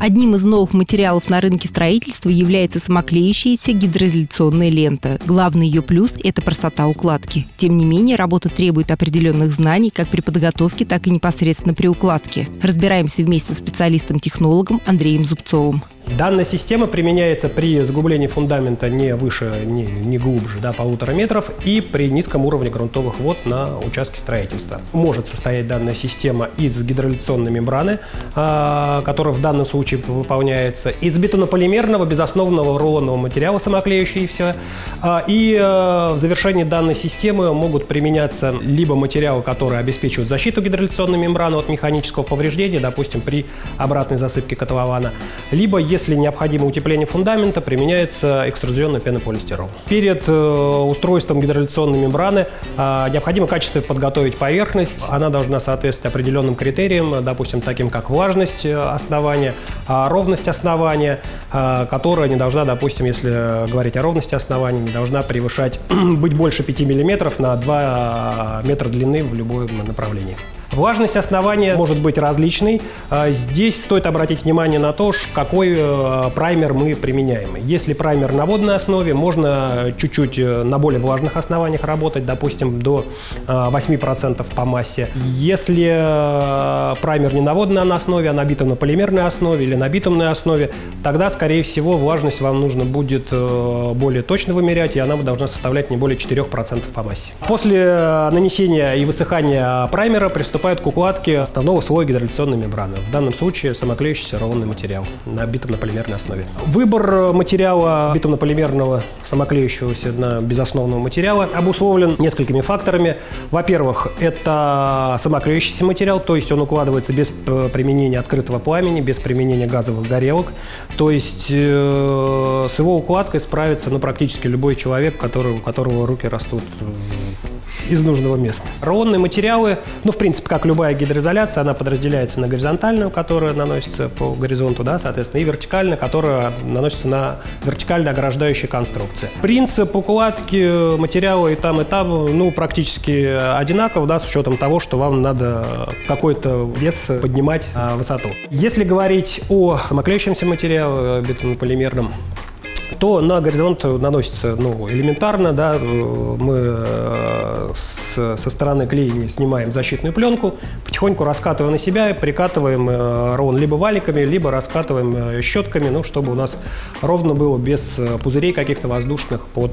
Одним из новых материалов на рынке строительства является самоклеющаяся гидроизоляционная лента. Главный ее плюс – это простота укладки. Тем не менее, работа требует определенных знаний как при подготовке, так и непосредственно при укладке. Разбираемся вместе с специалистом-технологом Андреем Зубцовым. Данная система применяется при загублении фундамента не выше, не, не глубже да, полутора метров и при низком уровне грунтовых вод на участке строительства. Может состоять данная система из гидроляционной мембраны, а, которая в данном случае выполняется, из бетонополимерного безосновного рулонного материала самоклеющегося, а, и а, в завершении данной системы могут применяться либо материалы, которые обеспечивают защиту гидроляционной мембраны от механического повреждения, допустим, при обратной засыпке котлована, либо, если необходимо утепление фундамента, применяется экструзионный пенополистирол. Перед э, устройством гидроляционной мембраны э, необходимо качественно подготовить поверхность. Она должна соответствовать определенным критериям, допустим, таким как влажность э, основания, ровность основания, которая не должна, допустим, если говорить о ровности основания, не должна превышать, быть больше 5 мм на 2 метра длины в любом направлении. Влажность основания может быть различной. А, здесь стоит обратить внимание на то, какой э, праймер мы применяем. Если праймер на водной основе, можно чуть-чуть э, на более влажных основаниях работать, допустим, до 8% э, по массе. Если праймер не на водной основе, а на битумно-полимерной основе или на битумной основе, тогда, скорее всего, влажность вам нужно будет более точно вымерять, и она должна составлять не более 4% по массе. После нанесения и высыхания праймера приступаем приступают к укладке основного слоя гидроляционной мембраны. В данном случае самоклеющийся рулонный материал на битумно-полимерной основе. Выбор материала битумно-полимерного самоклеющегося на безосновного материала обусловлен несколькими факторами. Во-первых, это самоклеющийся материал, то есть он укладывается без применения открытого пламени, без применения газовых горелок. То есть э, с его укладкой справится ну, практически любой человек, который, у которого руки растут из нужного места. Рулонные материалы, ну, в принципе, как любая гидроизоляция, она подразделяется на горизонтальную, которая наносится по горизонту, да, соответственно, и вертикальную, которая наносится на вертикально ограждающие конструкции. Принцип укладки материала и там, и там, ну, практически одинаков, да, с учетом того, что вам надо какой-то вес поднимать а, высоту. Если говорить о самоклеющемся материале, бетонополимерном, то на горизонт наносится ну, элементарно. Да, мы э, с, со стороны клеения снимаем защитную пленку, потихоньку раскатываем на себя, прикатываем э, рулон либо валиками, либо раскатываем э, щетками, ну, чтобы у нас ровно было без пузырей каких-то воздушных под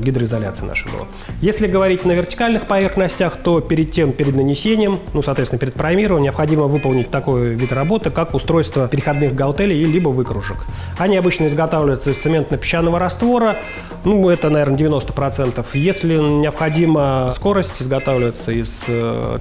гидроизоляцией нашей было. Если говорить на вертикальных поверхностях, то перед тем, перед нанесением, ну, соответственно, перед праймированием, необходимо выполнить такой вид работы, как устройство переходных галтелей либо выкружек. Они обычно изготавливаются из цементно-песчаного раствора, ну, это, наверное, 90%. Если необходима скорость, изготавливается из э,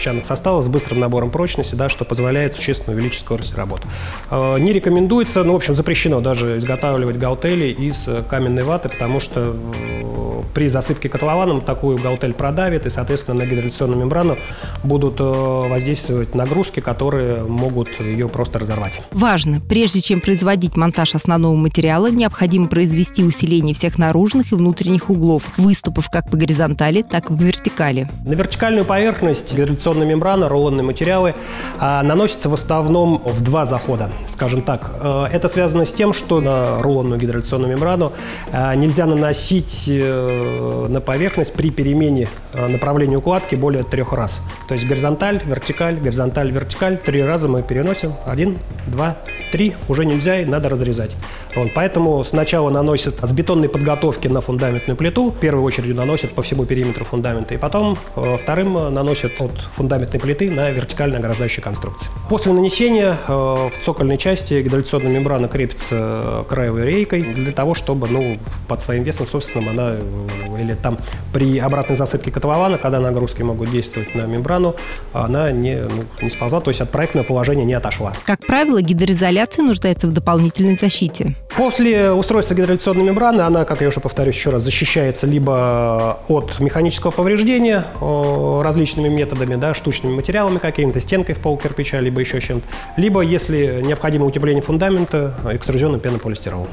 цементно-песчаных составов с быстрым набором прочности, да, что позволяет существенно увеличить скорость работы. Э, не рекомендуется, ну, в общем, запрещено даже изготавливать гаутели из каменной ваты, потому что э, при засыпке котлованом такую гаутель продавит, и, соответственно, на гидроляционную мембрану будут воздействовать нагрузки, которые могут ее просто разорвать. Важно, прежде чем производить монтаж основного материала, необходимо произвести усиление всех наружных и внутренних углов, выступов как по горизонтали, так и по вертикали. На вертикальную поверхность гидроляционная мембрана, рулонные материалы а, наносятся в основном в два захода, скажем так. А, это связано с тем, что на рулонную гидроляционную мембрану а, нельзя наносить а, на поверхность при перемене а, направления укладки более трех раз. То есть горизонталь, вертикаль, горизонталь, вертикаль. Три раза мы переносим. Один, два, три. Уже нельзя, и надо разрезать. Вот, поэтому сначала наносят с бетонной подготовки на фундаментную плиту, в первую очередь наносят по всему периметру фундамента, и потом э, вторым наносят от фундаментной плиты на вертикально ограждающие конструкции. После нанесения э, в цокольной части гидроляционная мембрана крепится краевой рейкой для того, чтобы ну, под своим весом собственным она э, или там при обратной засыпке котлована, когда нагрузки могут действовать на мембрану, она не, ну, не сползла, то есть от проектного положения не отошла. Как правило, гидроизоляция нуждается в дополнительной защите. После устройства гидроляционной мембраны она, как я уже повторюсь еще раз, защищается либо от механического повреждения различными методами, да, штучными материалами какими-то, стенкой в пол кирпича, либо еще чем-то, либо, если необходимо утепление фундамента, экструзионным пенополистиролом.